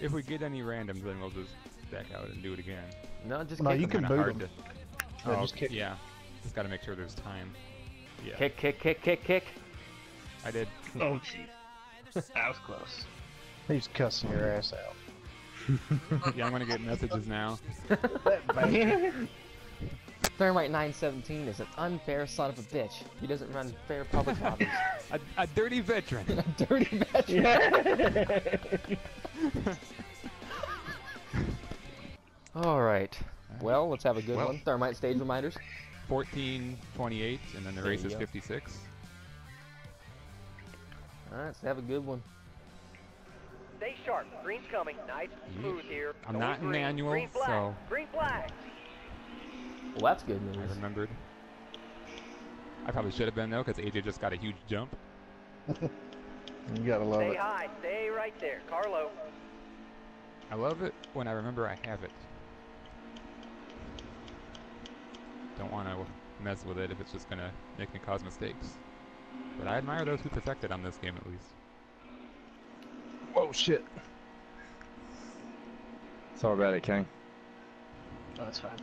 If we get any randoms, then we'll just back out and do it again. No, just No, kick you him. can Kinda boot hard 'em. to- Yeah, oh, just kick. yeah. Just gotta make sure there's time. Yeah, Kick, kick, kick, kick, kick. I did. Oh, jeez. That was close. He's cussing your ass out. Yeah, I'm gonna get messages now. Thermite 917 is an unfair son of a bitch. He doesn't run fair public lobbies. A, a dirty veteran. a Dirty veteran. All right. Well, let's have a good Well- one. Thermite stage reminders. 14, 28, and then the There race is 56. All right, let's have a good one. Stay sharp. Green's coming. Nice and smooth here. I'm Going not in green. manual, Green flag. so- Green flag. Well, that's good I remembered. I probably should have been though, because AJ just got a huge jump. You gotta love Stay it. high. Stay right there. Carlo. I love it when I remember I have it. Don't want to mess with it if it's just gonna make me cause mistakes. But I admire those who perfect it on this game at least. Whoa, shit. Sorry about it, King. Oh, that's fine.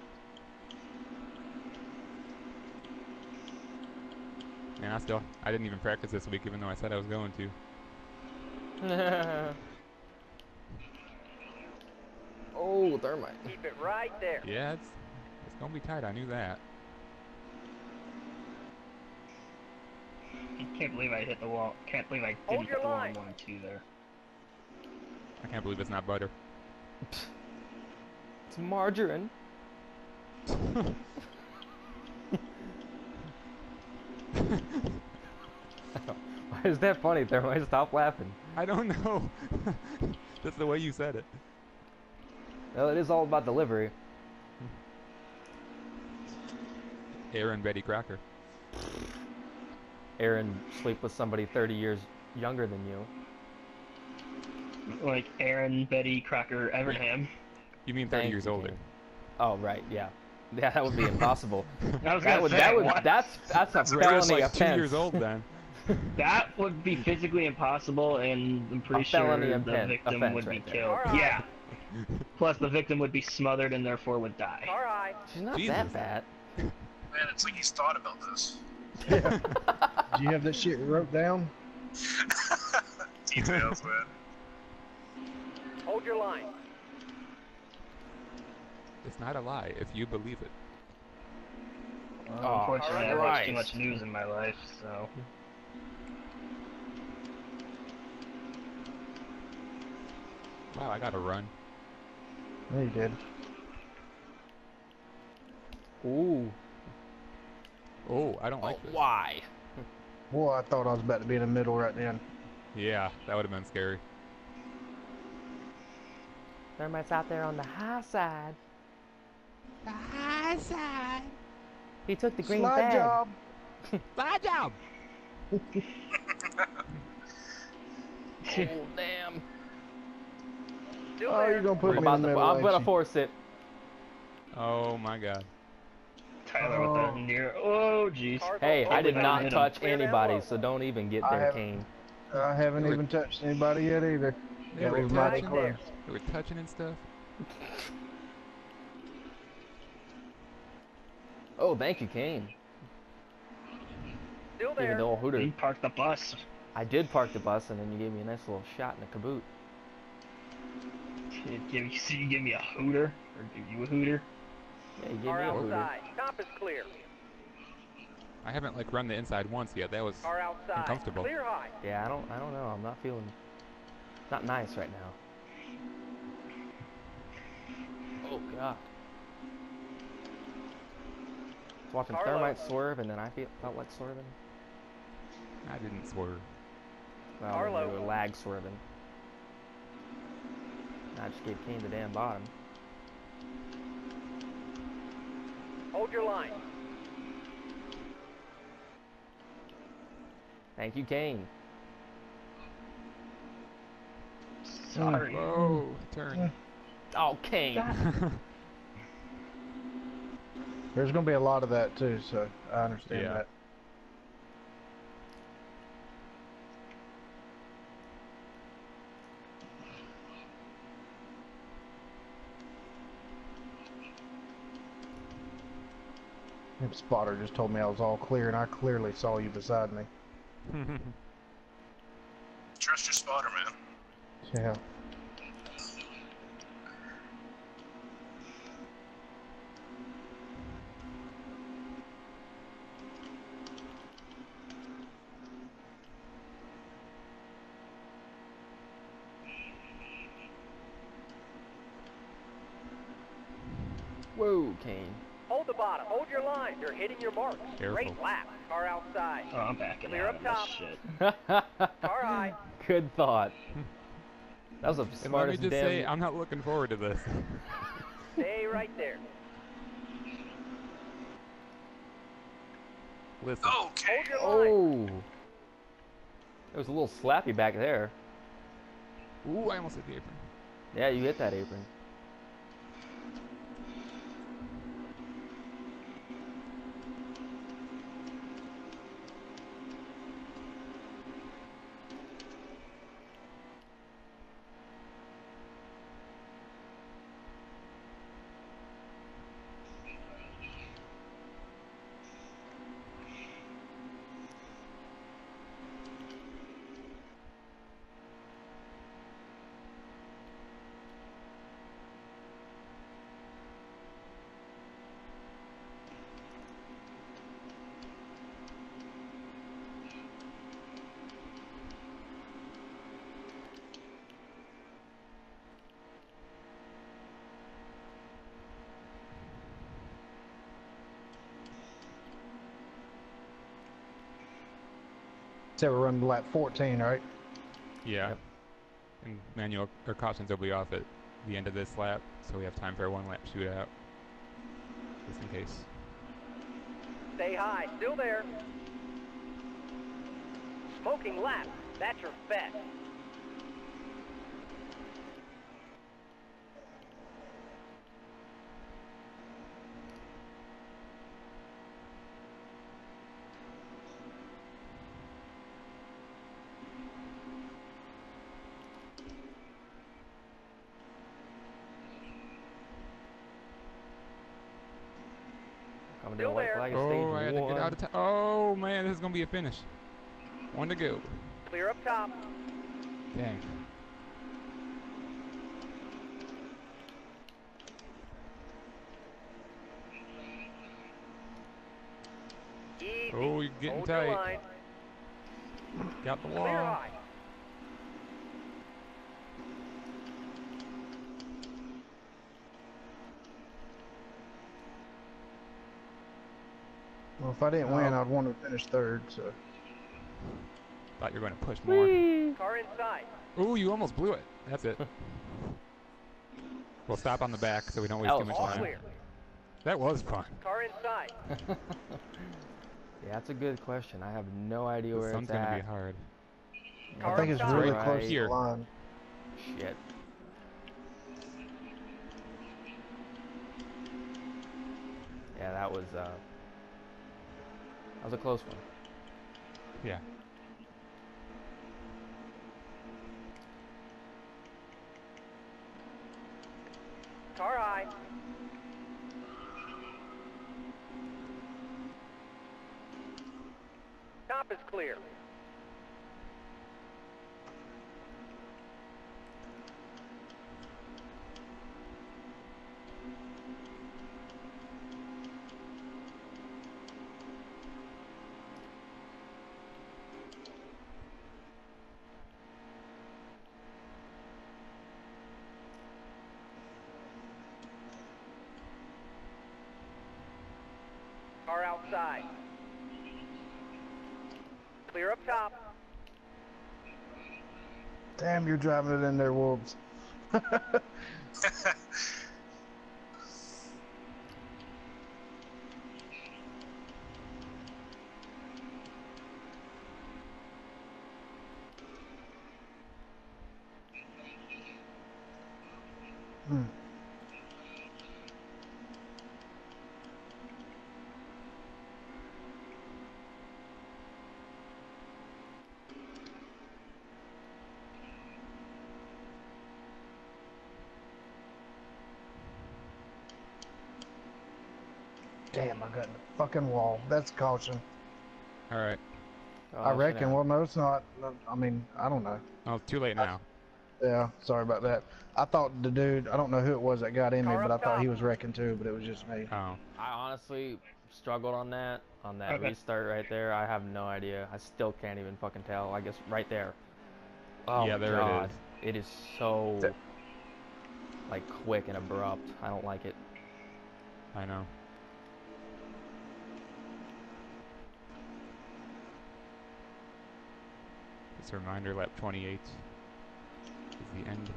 And I still, I didn't even practice this week, even though I said I was going to. oh, thermite. Keep it right there. Yeah, it's it's gonna be tight. I knew that. I can't believe I hit the wall. Can't believe I didn't your hit the wall line. in one two there. I can't believe it's not butter. It's margarine. Why is that funny, Thermite? Stop laughing. I don't know. That's the way you said it. Well, it is all about delivery. Aaron Betty Crocker. Aaron sleep with somebody 30 years younger than you. Like Aaron, Betty, Crocker, Evernham. You mean 30 Thank years you, older? King. Oh, right, yeah. Yeah, that would be impossible. That would, say, that would, what? that's, that's a Aaron's felony like offense. two years old then. That would be physically impossible, and I'm pretty A sure the offen- victim offense would be right killed. Alright. Yeah. Plus, the victim would be smothered and therefore would die. All right. She's not Jesus. that bad. Man, it's like he's thought about this. Do you have that shit wrote down? Details, man. Hold your line. It's not a lie if you believe it. Well, Oh, unfortunately, I watch too much news in my life, so. Wow, I gotta run. Yeah, you did. Ooh. Oh, I don't like Oh, this. why? Boy, I thought I was about to be in the middle right then. Yeah, that would have been scary. Thermite's out there on the high side. The high side. He took the green Slide bag. job. Slide job! Oh, damn. Still Oh, there. you're gonna put I'm, me in about the to, middle. I'm gonna force it. Oh my god. Tyler with Oh. the near. Oh, jeez. Cargo Hey, I did not hit him. touch anybody, so don't even get I there, haven't- Kane. I haven't even touched anybody yet either. They That were was touching close. there. They were touching and stuff. Oh, thank you, Kane. Still Even there. though He Hooter, parked the bus. I did park the bus, and then you gave me a nice little shot in the caboot. Give, give, so you give me a hooter? Or give you a hooter? Yeah, you gave me Car a Hooter. outside. Top is clear. I haven't like run the inside once yet. That was Car outside. uncomfortable. Clear high. Yeah, I don't, I don't know. I'm not feeling, not nice right now. Oh God. Was watching Carlo. Thermite swerve, and then I feel, felt like swerving. I didn't swerve. Well, Carlo. you were lag swerving. I just gave Kane the damn bottom. Hold your line. Thank you, Kane. Sorry. Whoa, turn. Oh, Kane. There's going to be a lot of that too, so I understand yeah. that. Hip spotter just told me I was all clear, and I clearly saw you beside me. Trust your spotter, man. Yeah. Whoa, Kane. Hold the bottom. Hold your line. You're hitting your mark. Careful. Great lap. Car outside. Oh, I'm backing Clear out up of this top. shit. Car high. Good thought. That was the and let me smartest just damn. say, I'm not looking forward to this. Stay right there. Listen. Okay. Hold your oh. line. oh. It was a little slappy back there. Ooh, I almost hit the apron. Yeah, you hit that apron. So we're running lap 14, right? Yeah. Yep. And manual or cautions will be off at the end of this lap, so we have time for a one lap shootout. Just in case. Stay high. Still there. Smoking lap. That's your bet. Coming to the Still white there. flag at Oh, stage I had to one. get out of time. Oh man, this is gonna be a finish. One to go. Clear up top. Dang. Easy. Oh, you're getting Hold tight. line. Got the Clear wall. Well, if I didn't win, I'd want to finish third. So Thought you were gonna push more. Car inside. Ooh, you almost blew it. That's it. we'll stop on the back so we don't waste That too much time. clear. That was fun. Car inside. Yeah, that's a good question. I have no idea This where one's it's gonna at. be hard. I think it's really Right close to here. the line. Shit. Yeah, that was uh that was a close one. Yeah. Car high. Top is clear. Car outside. Clear up top. Damn, you're driving it in there, Wolves. Damn, I got in the fucking wall. That's caution. All right. Oh, I reckon. Well, no, it's not. I mean, I don't know. Oh, it's too late now. Yeah, sorry about that. I thought the dude, I don't know who it was that got in me, but I thought he was wrecking too, but it was just me. Oh. I honestly struggled on that, on that Okay. restart right there. I have no idea. I still can't even fucking tell. I guess right there. Oh Yeah, my there it God. is. It is so like quick and abrupt. I don't like it. I know. Just a reminder, lap 28 is the end.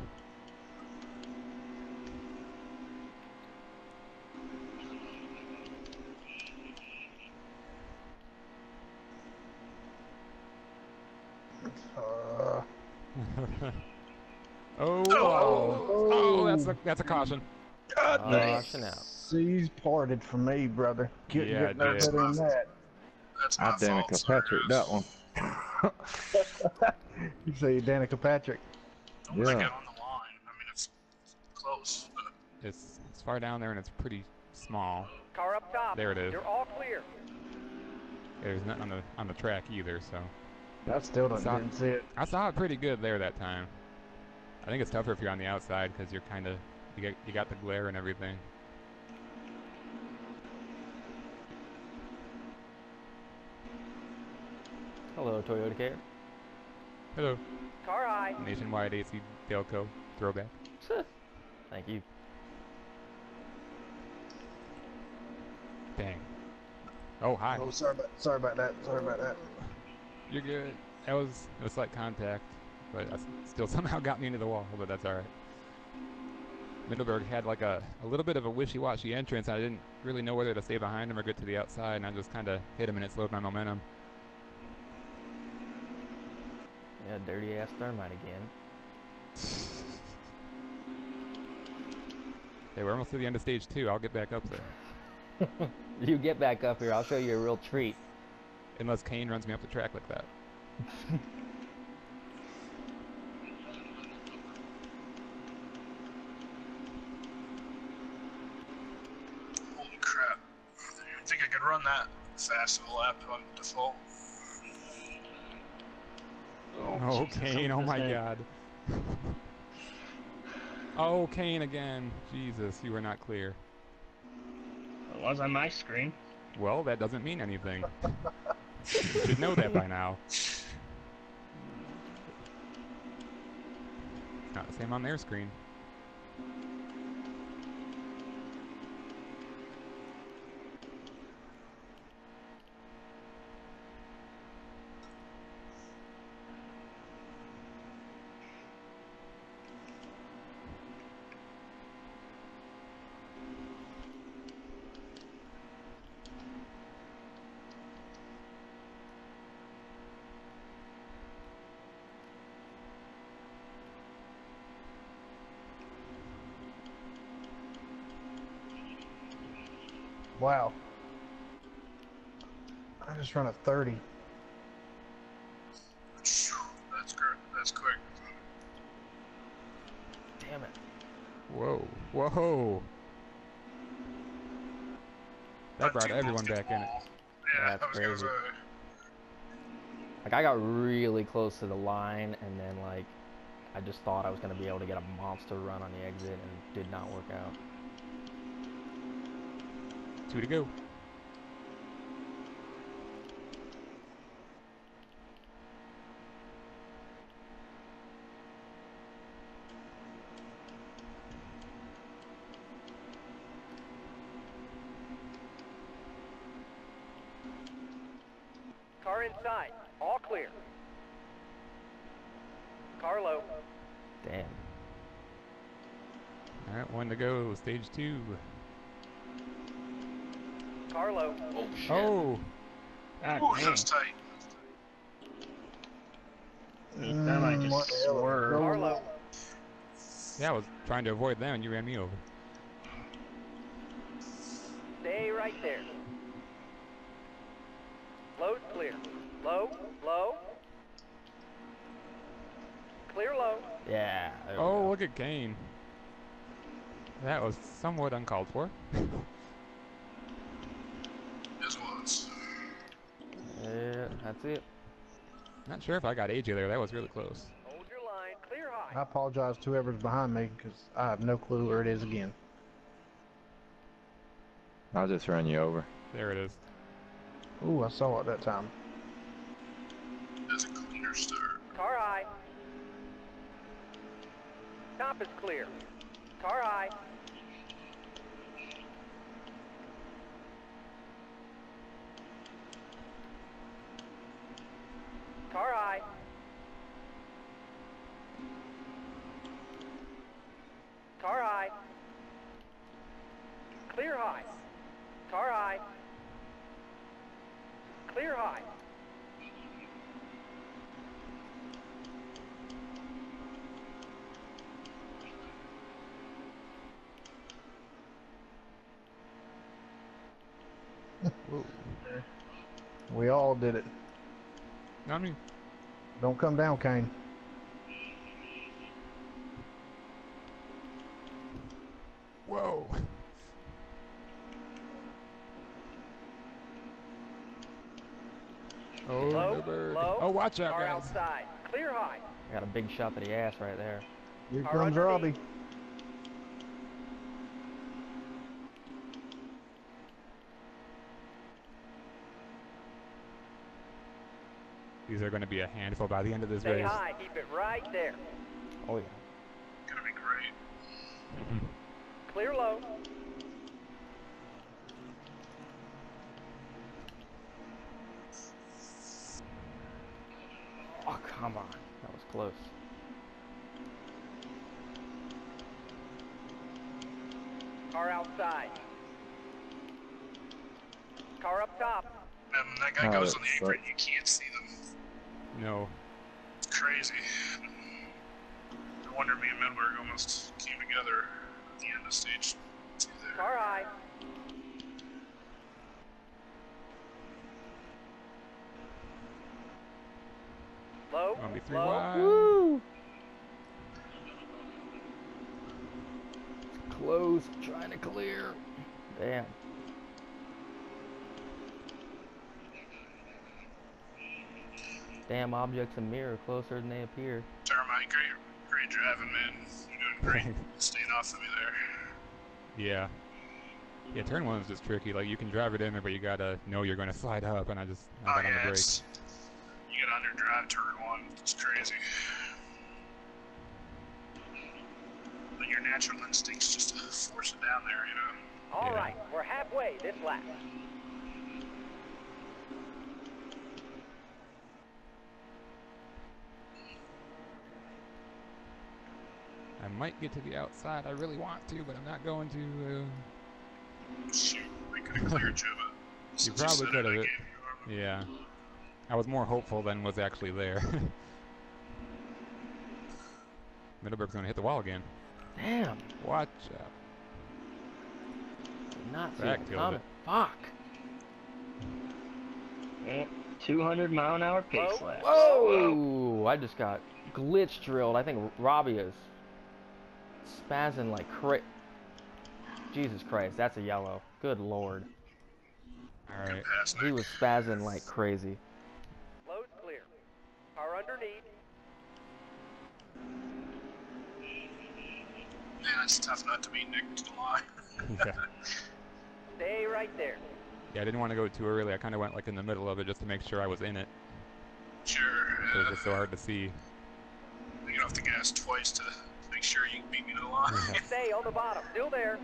Uh, oh, oh, oh, that's a that's a caution. Caution out. seas parted for me, brother. Get, Yeah, get it did. better than that. That's my I Danica fault. Patrick that one. You say Danica Patrick. Don't want to Yeah. get on the line. I mean, it's close. But It's it's far down there and it's pretty small. Car up top. There it is. You're all clear. There's nothing on the on the track either, so I still don't, Stop. didn't see it. I saw it pretty good there that time. I think it's tougher if you're on the outside because you're kind of you got you got the glare and everything. Hello, Toyota Care. Hello, Car high. nationwide AC Delco throwback. Thank you. Dang. Oh hi. Oh, sorry about, sorry about that. Sorry about that. You're good. That was it was like contact, but I s- still somehow got me into the wall. But that's all right. Middleburg had like a, a little bit of a wishy-washy entrance. I didn't really know whether to stay behind him or get to the outside, and I just kind of hit him, and it slowed my momentum. Yeah, dirty ass thermite again. Hey, we're almost to the end of stage two. I'll get back up there, You get back up here. I'll show you a real treat. unless Kane runs me up the track like that. holy crap! I think I could run that fast of a lap on default. Oh, Kane! Oh my God! oh, Kane again! Jesus, you were not clear. It was on my screen. Well, that doesn't mean anything. you should know that by now. It's not the same on their screen. Wow. I just run a 30. That's good. That's quick. Damn it. Whoa, whoa! That brought everyone back in it. Yeah, That's I was crazy. Like I got really close to the line, and then like I just thought I was gonna be able to get a monster run on the exit, and did not work out. Two to go. Car. All clear. Carlo. Damn. All right, one to go. Stage two. Carlo. Oh, God Ooh, damn. that was tight. He thermite Mm, what just the swerved. Carlo. yeah, I was trying to avoid them, and you ran me over. Stay right there. Load clear. Low, low. Clear low. Yeah. Oh, look at Kane. That was somewhat uncalled for. yes, was. Yeah, that's it. Not sure if I got AJ there. That was really close. Hold your line. Clear high. I apologize to whoever's behind me because I have no clue where it is again. I'll just run you over. There it is. Ooh, I saw it that time. A cleaner start. Car high. Top is clear. Car high. Car high. Car high. Clear high. Car high. Clear high. Whoa. We all did it. I mean, Don't come down, Kane. whoa. Oh, Low, Newberg. low. Oh, watch out, guys. outside. Clear high. I got a big shot to the ass right there. Here Car comes underneath. Robbie. These are going to be a handful by the end of this Stay race. high. Keep it right there. Oh yeah. Gonna be great. Mm-hmm. Clear low. Oh come on. That was close. Car outside. Car up top. Man, that guy Oh, goes on the that apron, you can't see them. No. It's crazy. No wonder me and Midberg almost came together at the end of stage two there. Car high. Low. Gonna three low. wide. Woo! Close. Trying to clear. Damn. Damn objects in mirror closer than they appear. Thermite, great, great driving, man. You're doing great. Staying off of me there. Yeah. Yeah, turn one is just tricky. Like, you can drive it in there, but you gotta know you're gonna slide up, and I just, I Oh got on the brakes. you get under drive turn one. It's crazy. But your natural instincts just to force it down there, you know. All Yeah. right, we're halfway this lap. Might get to the outside. I really want to, but I'm not going to. Uh... Shoot, we could have cleared you, but You probably could have it. gave you a- Yeah. I was more hopeful than was actually there. Middleburg's gonna hit the wall again. Damn. Watch out. Did not see Back it killed it. Fuck. Eh, 200 mile an hour pace Low. lap. Whoa! I just got glitch drilled. I think Robbie is spazzing like cra- Jesus Christ, that's a yellow. Good lord. All right. He was spazzing like crazy. Load's clear. Car underneath. Man, it's tough not to be Nick to the line. yeah. Stay right there. Yeah, I didn't want to go too early. I kind of went like in the middle of it just to make sure I was in it. Sure. It was just so hard to see. I get off the gas twice to make sure you can beat me to the line. Stay on the bottom. Still there.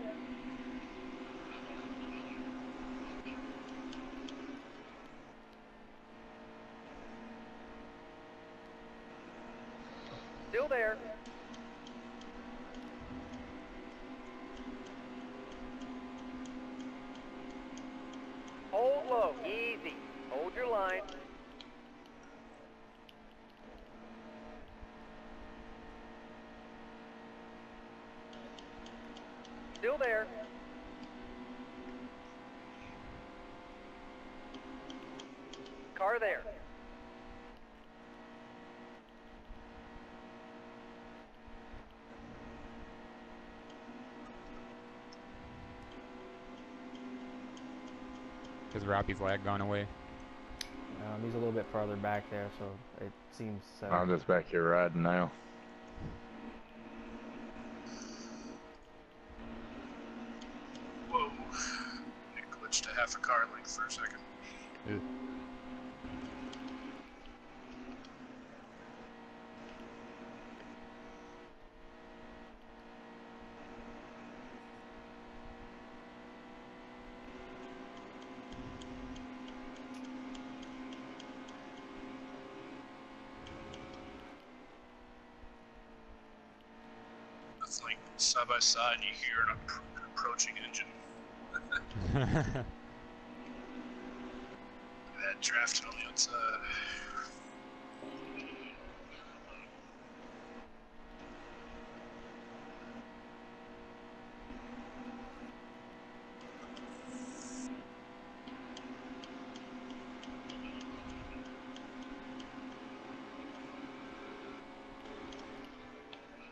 Still there. Hold low. Easy. Hold your line. Still there. Car there. Has Robbie's lag gone away? Um, he's a little bit farther back there, so it seems. Uh, I'm just back here riding now. Whoa. It glitched a half a car length for a second. Ew. It's like side by side, you hear an appro- approaching engine. That drafted on the outside.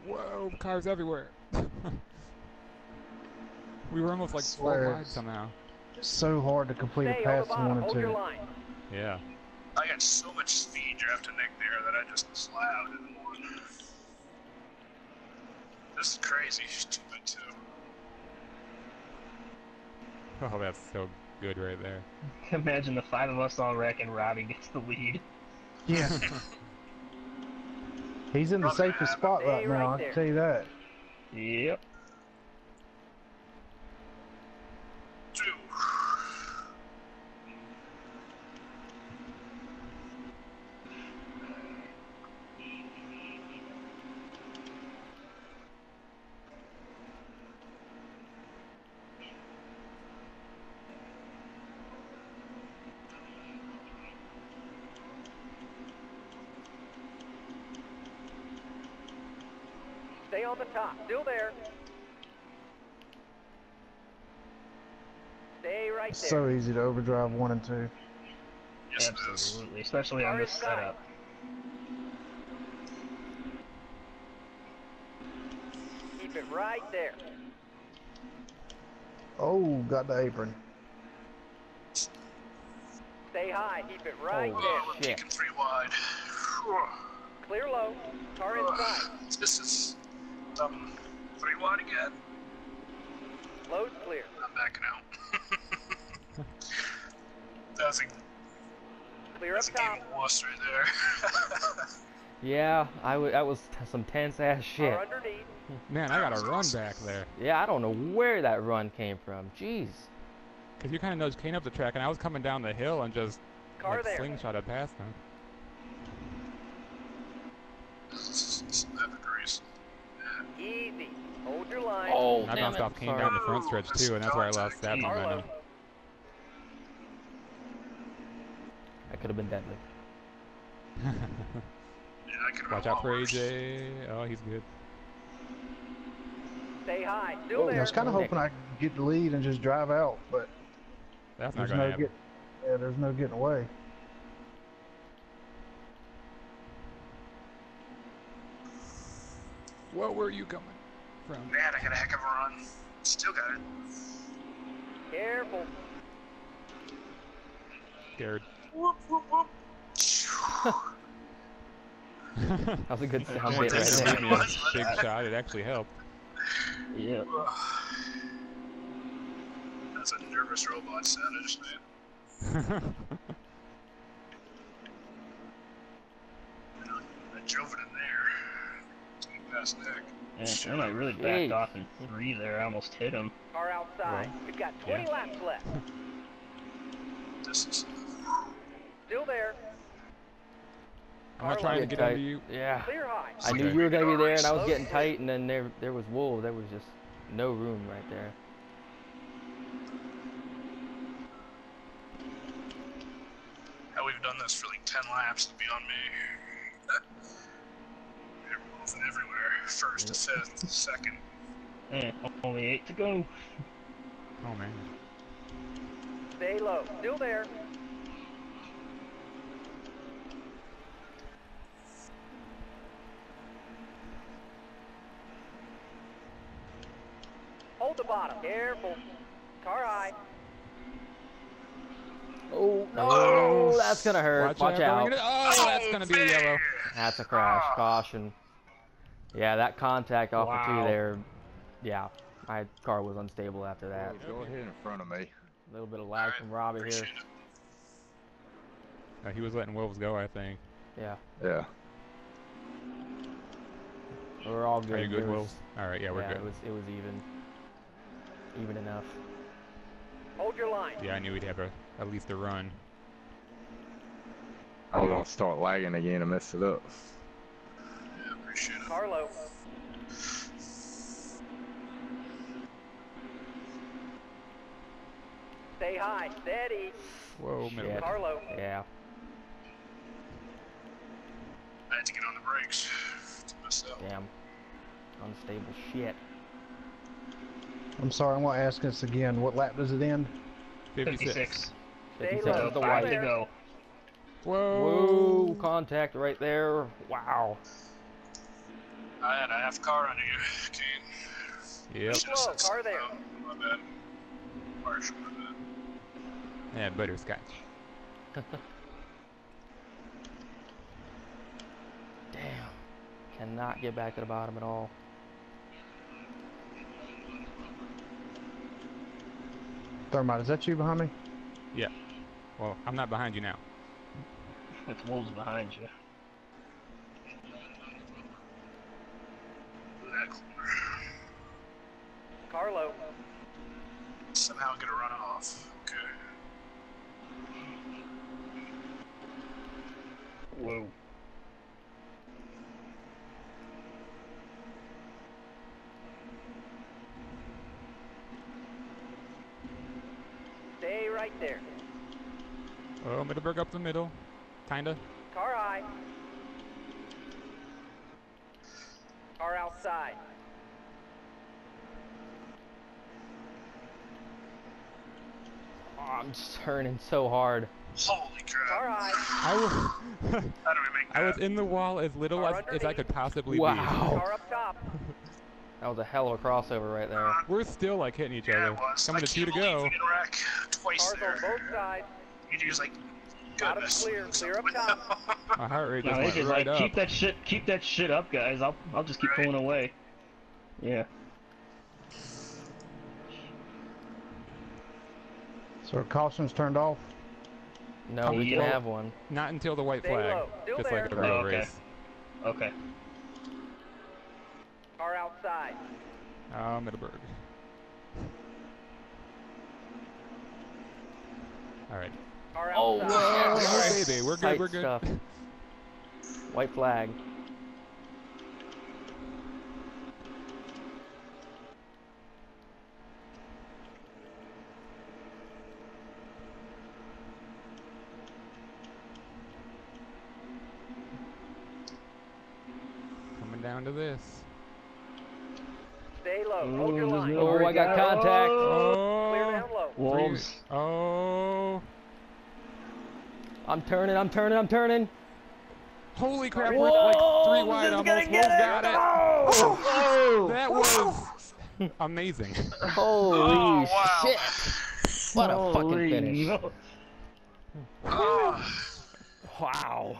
Whoa, cars everywhere. We were almost like four wide somehow. So hard to complete a Stay on the pass in bottom. one and your two. line. Yeah. I got so much speed drafting Nick there that I just slowed in one. This is crazy. Two by two. Oh, that's so good right there. Imagine the five of us all wreck and Robbie gets the lead. Yeah. He's in the Brother, safest spot Stay right now, right I can tell you that. Yep. Two. Stay on the top. Still there. Stay right It's there. so easy to overdrive one and two. Yes. Absolutely. Especially on this inside. setup. Keep it right there. Oh, got the apron. Stay high. Keep it oh, right Oh. there. Oh, I'm Shit. three wide. Clear low. Car inside. This is um three wide again. Load clear. I'm backing out. that was a, Clear that's up a game top. of wuss right there. yeah, I w- that was some tense ass shit. Car underneath. Man, I got a run back there. Yeah, I don't know where that run came from. Jeez. Because you kind of nudged Kane up the track, and I was coming down the hill and just Car like, there. slingshotted past him. this is some epic race. Easy. Hold your line. Oh, And I bounced off Kane Sorry. down the front stretch too, and that's where I lost that momentum. low. That could have been deadly. Yeah, I could Watch out for. AJ. Oh, he's good. Stay high. Still Oh, I was kind of hoping I could get the lead and just drive out, but That's not there's gonna no happen. get. Yeah, there's no getting away. Where were you coming from? Man, I got a heck of a run. Still got it. Careful. Scared. Whoop, whoop, whoop. That was a good sound Yeah, bit right there. give me a big shot. It actually helped. Yeah. That's a nervous robot sound I just made. You know, I drove it in there. to get Yeah, and I really backed Hey. off in three there. I almost hit him. Car outside. We've got 20 laps left. This is Still there. I'm not trying to get Tight. under you. Yeah. Clear high. I like knew you were gonna be there, and I was getting tight, and then there there was whoa, there was just no room right there. how we've done this for like 10 laps is beyond me. They're moving everywhere. First to fifth, second. Only eight to go. Oh man. Stay low. Still there. Hold the bottom. Careful. Car high. Oh No. no, that's gonna hurt. Watch, going out. into- Oh, that's gonna be a yellow. That's a crash. Caution. Yeah, that contact off the two there. Yeah, my car was unstable after that. Go ahead in front of me. A little bit of lag Alright, from Robbie here. Uh, he was letting wolves go, I think. Yeah, Yeah. we're all good. Are you good, There was- wolves? All right, yeah, we're yeah, good. it was it was even, even enough. Hold your line. Yeah, I knew we'd have a, at least a run. I was gonna start lagging again and mess it up. Yeah, appreciate it. Carlo. Stay high. Steady. Whoa, middle. Shit. Carlo. Yeah. I had to get on the brakes. It's messed up. Damn. Unstable shit. I'm sorry, I'm gonna ask this again. What lap does it end? 56. 56. Stay low. the Five white. to go. Whoa. Whoa, contact right there. Wow. I had a half car under you, Kane. Yep. Should've Whoa, car there. Oh, my bad. Marshall, my bad. Yeah, butterscotch. Damn. Cannot get back to the bottom at all. Thermite, is that you behind me? Yeah. Well, I'm not behind you now. It's wolves behind you. That corner. Carlo. Somehow get a run off. Okay. Whoa. Stay right there. Oh, Middleburg up the middle. Kinda. Car high. Car outside. Oh, I'm just turning so hard. Holy crap. Alright. I was, How do we make that? I was in the wall as little Car as, as I could possibly be. Wow. Car up top. That was a hell of a crossover right there. be. We're still like hitting each yeah, other. it was. Coming I to two to can't believe go. wreck twice Cars there. on both sides. You just like, Bottom goodness. clear, clear up top. My heart rate just they went just right like up. keep that shit, keep that shit up, guys. I'll, I'll just keep Right. pulling away. Yeah. So caution's turned off. No, we can Yeah. have one. Not until the white Stay flag. low. Still Just there. like a real Oh, okay. race. Okay. Car outside. Ah, Middleburg. All right. Oh, outside. Oh, Alright. baby, we're good. Tight We're good. stuff. White flag. Coming down to this. Stay low. Hold your line. Oh, I got contact. Oh. Clear Oh. down low. Wolves. Oh. I'm turning, I'm turning, I'm turning. Holy crap, we're like three wide this is almost. gonna Wolves get got it. it. Oh! That was amazing. Holy Oh, wow. shit. What a fucking finish. Oh, Wow.